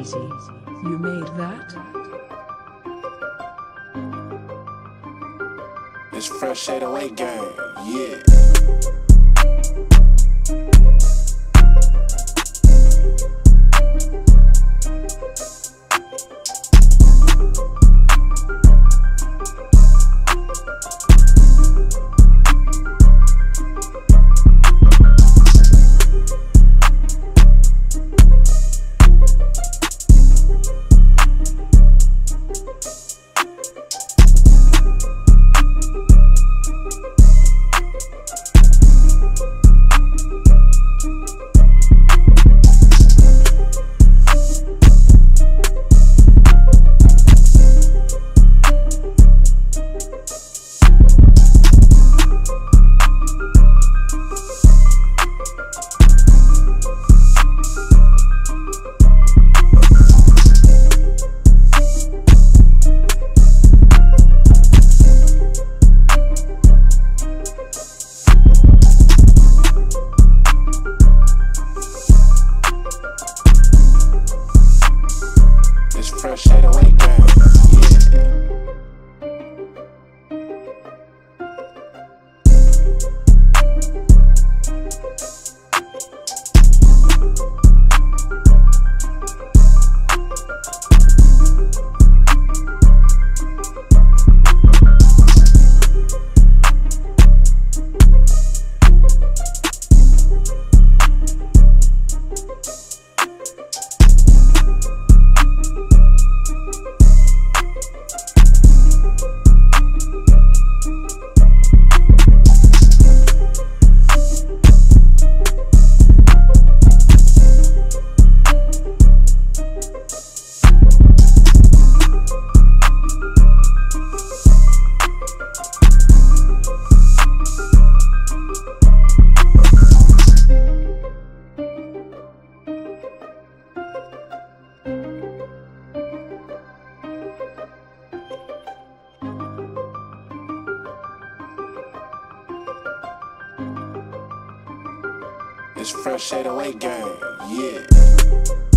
easy. You made that? It's fresh 808 gang, yeah. It's fresh 808 gang, fresh 808 gang, yeah.